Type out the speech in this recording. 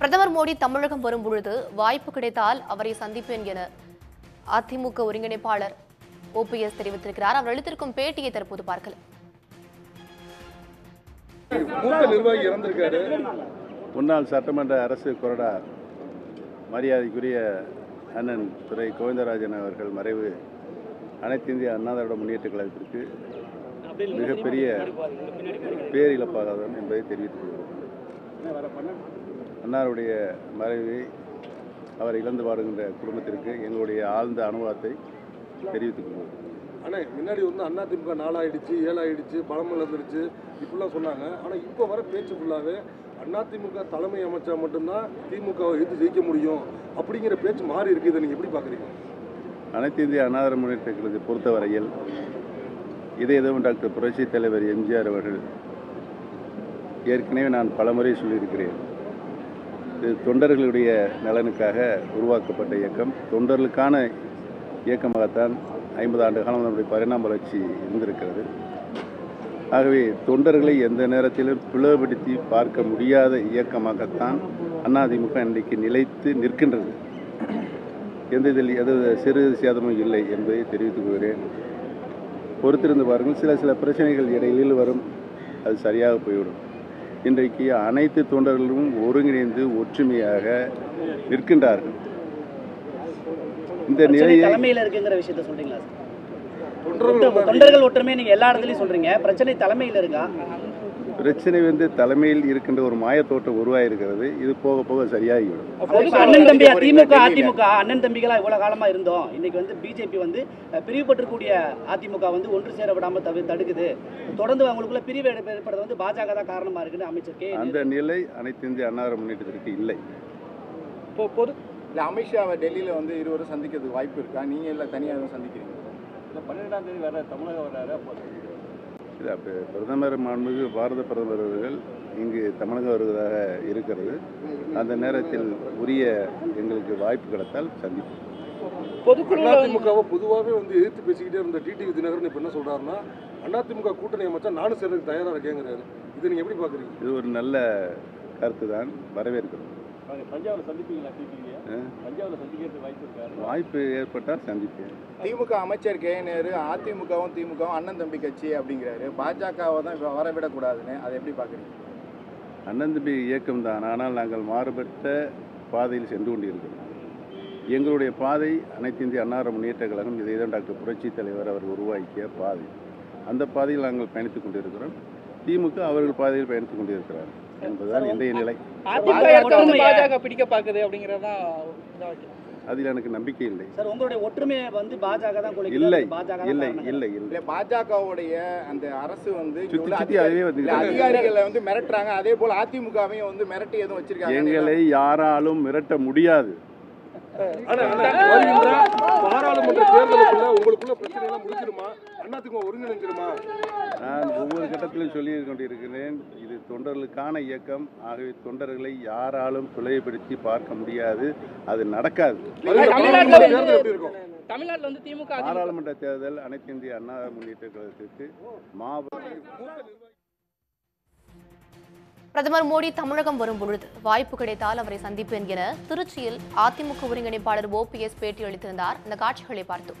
பிரதமர் மோடி தமிழகம் வரும் பொழுது வாய்ப்பு கிடைத்தால் அவரை சந்திப்பேன் என அதிமுக ஒருங்கிணைப்பாளர் ஓபிஎஸ் தெரிவித்திருக்கிறார். அவர் அளித்திருக்கும் பேட்டியை தற்போது பார்க்கலாம். மூத்த நிர்வாகி இறந்திருக்காரு. முன்னாள் சட்டமன்ற அரசு கொறடா மரியாதைக்குரிய அண்ணன் துரை கோவிந்தராஜன் அவர்கள் மறைவு அனைத்து இந்திய அண்ணா திராவிட முன்னேற்ற கழகத்திற்கு மிகப்பெரிய பேரிழப்பாகும் என்பதை தெரிவித்துக் கொள்கிறோம். அன்னாருடைய மறைவை அவர் இழந்து வாடுகின்ற குடும்பத்திற்கு எங்களுடைய ஆழ்ந்த அனுபவத்தை தெரிவித்துக் கொள்கிறோம் ஆனா முன்னாடி வந்து அண்ணா திமுக நாலாயிடுச்சு ஏழாயிடுச்சு பலம் இழந்துருச்சு இப்படிலாம் சொன்னாங்க. ஆனா இப்போ வர பேச்சு ஃபுல்லாவே அண்ணா திமுக தலைமை அமைச்சா மட்டும்தான் திமுகவை எதிர்த்து ஜெயிக்க முடியும் அப்படிங்கிற பேச்சு மாறி இருக்கு இதை நீங்க எப்படி பாக்குறீங்க அனைத்து இந்திய அண்ணாதிர முன்னேற்ற கழகத்தை பொறுத்தவரையில் இதே எதுவும் டாக்டர் புரட்சி தலைவர் எம்ஜிஆர் அவர்கள் ஏற்கனவே நான் பலமுறை சொல்லியிருக்கிறேன். தொண்டர்களுடைய நலனுக்காக உருவாக்கப்பட்ட இயக்கம். தொண்டர்களுக்கான இயக்கமாகத்தான் ஐம்பது ஆண்டு காலம் நம்முடைய பரிணாம வளர்ச்சி இருந்திருக்கிறது. ஆகவே தொண்டர்களை எந்த நேரத்திலும் பிளவுபடுத்தி பார்க்க முடியாத இயக்கமாகத்தான் அதிமுக இன்றைக்கு நிலைத்து நிற்கின்றது. எந்த இதில் எது சிறு சேதமும் இல்லை என்பதை தெரிவித்துக் கொள்கிறேன். பொறுத்திருந்து பாருங்கள் சில சில பிரச்சனைகள் இடையில் வரும். அது சரியாக போய்விடும். இன்றைக்கு அனைத்து தொண்டர்களும் ஒருங்கிணைந்து ஒற்றுமையாக நிற்கின்றார்கள். இந்த நிலையை தலைமையில இருக்குங்கிற விஷயத்த சொல்றீங்களா தொண்டர்கள் ஒற்றுமை. நீங்க எல்லா இடத்துலயும் சொல்றீங்க. பிரச்சனை தலைமையில இருக்கா? பிரச்சனை வந்து தலைமையில் இருக்கின்ற ஒரு மாயத்தோட்டம் உருவாயிருக்கிறது. இது போக போக சரியாகிவிடும். இப்ப அண்ணன் தம்பியா திமுக அதிமுக அண்ணன் தம்பிகளா இவ்வளவு காலமா இருந்தோம். இன்னைக்கு வந்து பிஜேபி வந்து அஹ், பிரிவுபட்டிருக்கக்கூடிய அதிமுக வந்து ஒன்று சேர விடாம தவி தடுக்குது. தொடர்ந்து அவங்களுக்குள்ள பிரிவு ஏற்படுறது வந்து பாஜக தான் காரணமா இருக்குன்னு அமைச்சர் கே. அந்த நிலை அனைத்து இந்திய அன்னார முன்னேற்றத்திற்கு இல்லை. பொது இல்லை அமித்ஷாவை டெல்லியில் வந்து இருவரும் சந்திக்கிறதுக்கு வாய்ப்பு இருக்கா? நீங்கள் இல்லை தனியாக சந்திக்கிறீங்க பன்னிரெண்டாம் தேதி வர தமிழகம் வர்றாரு அப்போ இது அப்ப பிரதமர் மாண்புமிகு பாரத பிரதமர் அவர்கள் இங்கு தமிழகம் வருவதாக இருக்கிறது. அந்த நேரத்தில் உரிய எங்களுக்கு வாய்ப்பு கிடைத்தால் சந்திப்போம். அண்ணா திமுகவை பொதுவாகவே வந்து எதிர்த்து பேசிக்கிட்டே இருந்த டிடிவி தினகரன் இப்போ என்ன சொல்றாருன்னா அண்ணா திமுக கூட்டணி அமைச்சா நானும் சேர்றதுக்கு தயாரா இருக்கேங்கிறாரு. இதை நீங்க எப்படி பாக்குறீங்க? இது ஒரு நல்ல கருத்து தான் வரவேற்கிறோம். வாய்ப்பு ஏற்பட்டால் சந்திப்பேன். திமுக அமைச்சர் கே. நேரு அதிமுகவும் திமுகவும் அண்ணன் தம்பி கட்சி அப்படிங்கிறாரு. பாஜகவை தான் இப்ப வரவிடக்கூடாதுன்னு. அதை எப்படி பார்க்குறீங்க? அண்ணன் தம்பி இயக்கம் தான். ஆனால் நாங்கள் மாறுபட்ட பாதையில் சென்று கொண்டிருக்கிறோம். எங்களுடைய பாதை அனைத்து இந்திய அன்னார முன்னேற்ற கழகம் இதை தான் டாக்டர் புரட்சி தலைவர் அவர் உருவாக்கிய பாதை. அந்த பாதையில் நாங்கள் பயணித்துக் கொண்டிருக்கிறோம். திமுக அவர்கள் பாதையில் பயணித்துக் கொண்டிருக்கிறார் என்பதுதான் இன்றைய நிலை பாஜக பிடிக்க பாக்குது அப்படிங்கறதான் அதில் எனக்கு நம்பிக்கை இல்லை சார் உங்களுடைய ஒற்றுமையை வந்து பாஜக தான் இல்லை பாஜக இல்லை. இல்லை இல்லை பாஜகவுடைய அந்த அரசு வந்து அதிகாரிகளை வந்து மிரட்டுறாங்க அதே போல் அதிமுகவையும் வந்து மிரட்டி எதுவும் வச்சிருக்காங்க எங்களை யாராலும் மிரட்ட முடியாது பாராளுமன்ற தேர்தலுக்குள்ள உங்களுக்குள்ள பிரச்சனை எல்லாம் முடிச்சிருமா அண்ணா திமுக ஒருங்கிணைஞ்சிருமா நான் ஒவ்வொரு கட்டத்திலும் சொல்லி கொண்டிருக்கிறேன். இது தொண்டர்களுக்கான இயக்கம். ஆகவே தொண்டர்களை யாராலும் பிழைப்படுத்தி பார்க்க முடியாது. அது நடக்காது. தமிழ்நாட்டுல வந்து திமுக பாராளுமன்ற தேர்தல் அனைத்து இந்திய அண்ணா முன்னேற்ற கழகத்திற்கு மாபெரும் பிரதமர் மோடி தமிழகம் வரும் பொழுது வாய்ப்பு கிடைத்தால் அவரை சந்திப்பேன் என திருச்சியில் அதிமுக ஒருங்கிணைப்பாளர் ஓபிஎஸ் பேட்டி அளித்திருந்தார். இந்த காட்சிகளை பார்த்தோம்.